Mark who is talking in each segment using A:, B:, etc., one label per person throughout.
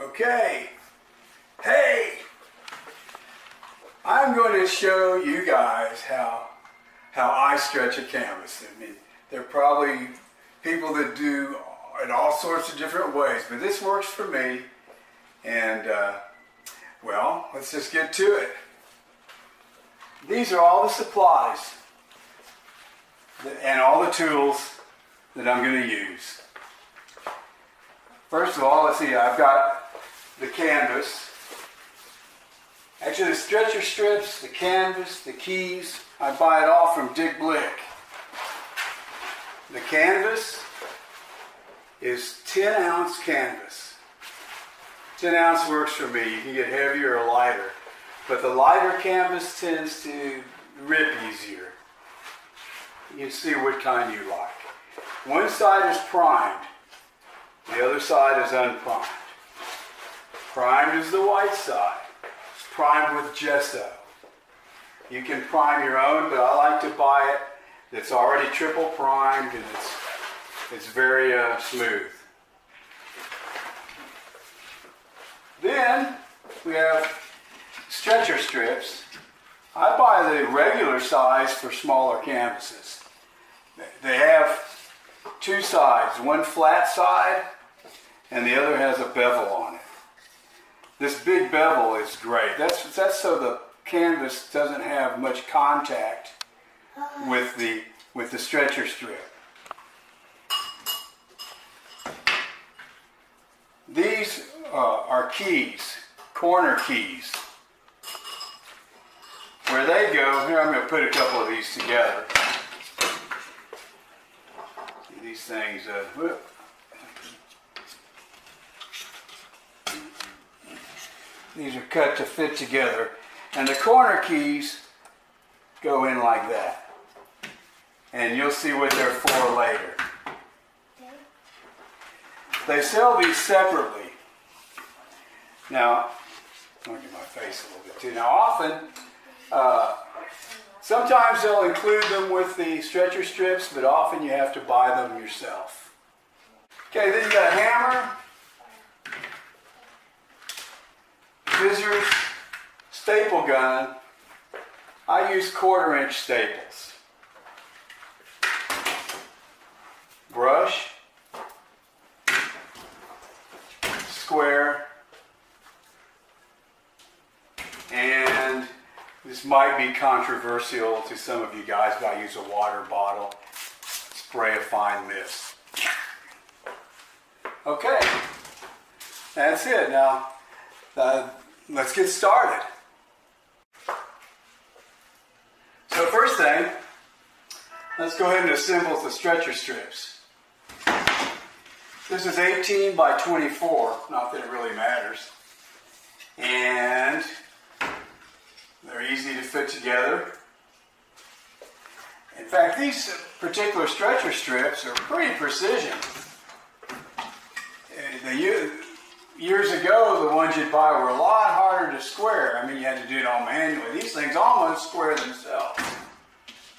A: Okay. Hey! I'm going to show you guys how how I stretch a canvas. I mean, there are probably people that do in all sorts of different ways, but this works for me. And, uh, well, let's just get to it. These are all the supplies and all the tools that I'm going to use. First of all, let's see, I've got the canvas. Actually, the stretcher strips, the canvas, the keys, I buy it all from Dick Blick. The canvas is 10 ounce canvas. 10 ounce works for me. You can get heavier or lighter. But the lighter canvas tends to rip easier. You can see what kind you like. One side is primed. The other side is unprimed. Primed is the white side. It's primed with gesso. You can prime your own, but I like to buy it that's already triple primed and it's, it's very uh, smooth. Then we have stretcher strips. I buy the regular size for smaller canvases. They have two sides, one flat side and the other has a bevel on it. This big bevel is great. That's, that's so the canvas doesn't have much contact with the, with the stretcher strip. These uh, are keys, corner keys. Where they go, here I'm going to put a couple of these together. These things, uh, whoop. These are cut to fit together. And the corner keys go in like that. And you'll see what they're for later. They sell these separately. Now, I'm going to get my face a little bit too. Now, often, uh, sometimes they'll include them with the stretcher strips, but often you have to buy them yourself. Okay, then you got a hammer, scissors, staple gun. I use quarter inch staples. Brush, square, and this might be controversial to some of you guys, but I use a water bottle, spray a fine mist. Okay, that's it. Now, uh, let's get started. So first thing, let's go ahead and assemble the stretcher strips. This is 18 by 24, not that it really matters. And they're easy to fit together. In fact, these particular stretcher strips are pretty precision. Uh, they use, years ago, the ones you'd buy were a lot harder to square. I mean, you had to do it all manually. These things almost square themselves.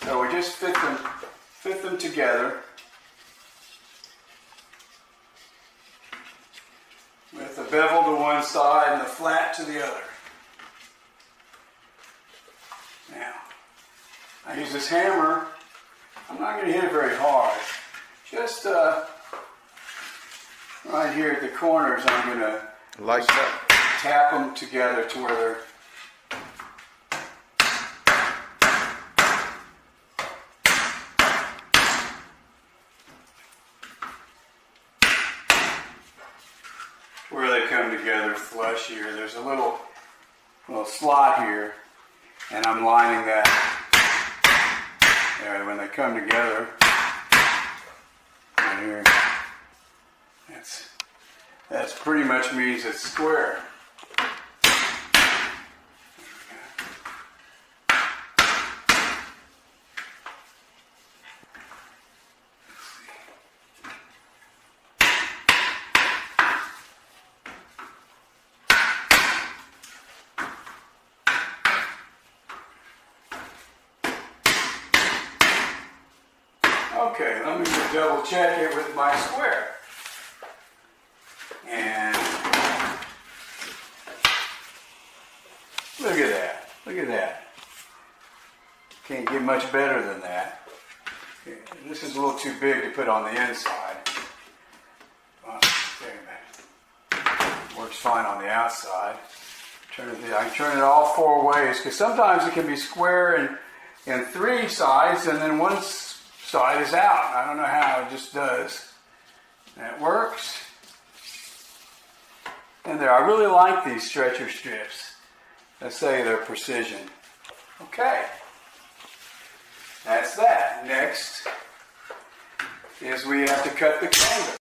A: So we just fit them, fit them together with the bevel to one side and the flat to the other. Now, I use this hammer. I'm not going to hit it very hard. Just uh, right here at the corners, I'm going to
B: like that.
A: Tap them together to where they're where they come together flush here. There's a little little slot here, and I'm lining that there. When they come together, right here, that's that's pretty much means it's square. Okay, let me just double check it with my square. And look at that. Look at that. Can't get much better than that. This is a little too big to put on the inside. Oh, Works fine on the outside. Turn it, I turn it all four ways because sometimes it can be square and in three sides and then one side is out. I don't know how, it just does. And it works. And there, I really like these stretcher strips. Let's say they're precision. Okay. That's that. Next is we have to cut the canvas.